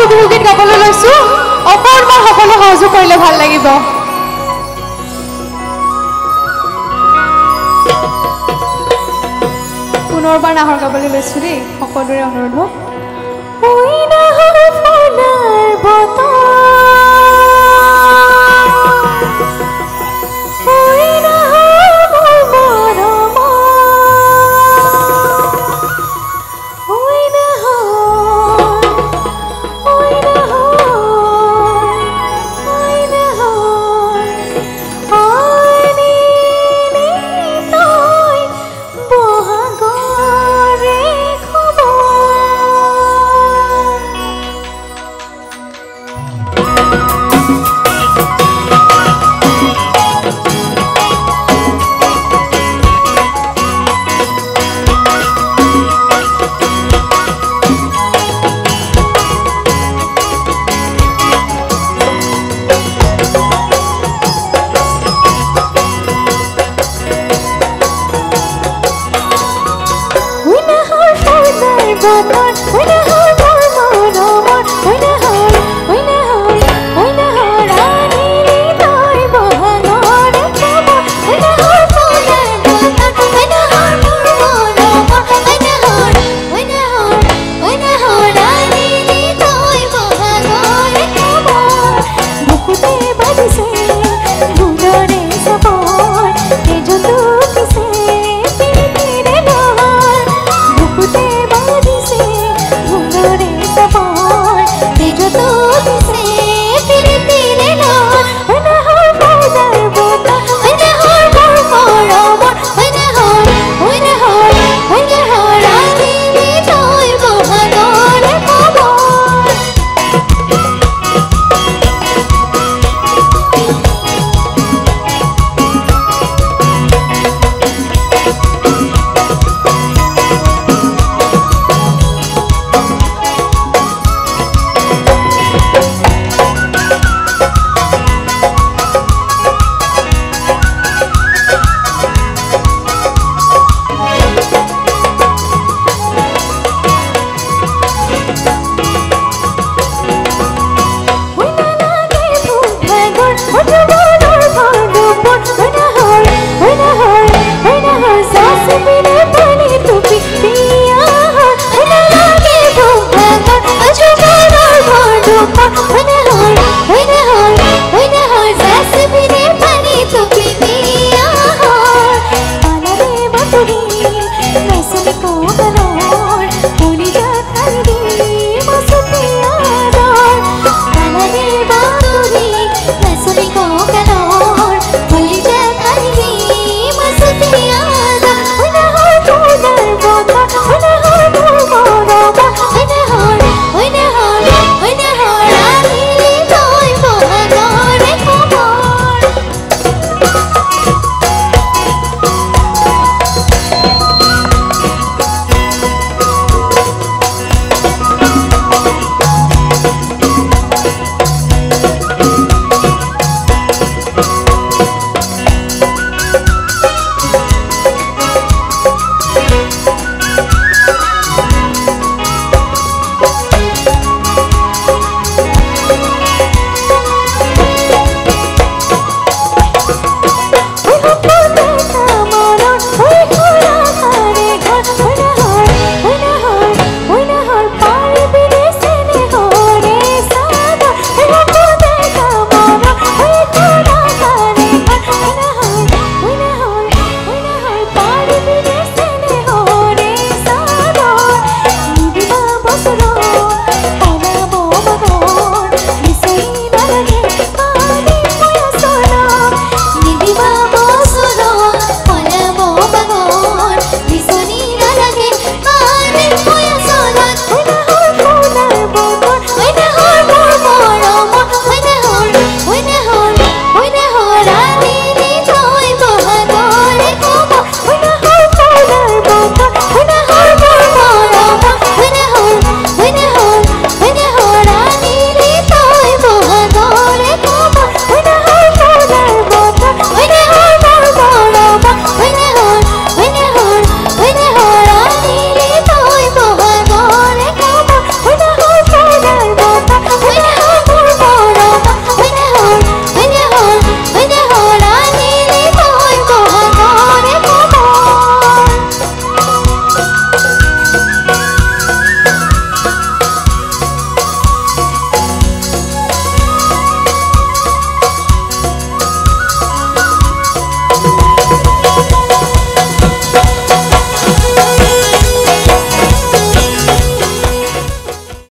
এইটো বিহুগীত গাবলৈ লৈছোঁ। অকণমান সকলো সহযোগ কৰিলে ভাল লাগিব। পুনৰবাৰ নাহৰ গাবলৈ লৈছোঁ দেই। সকলোৰে অনুৰোধ। Bye.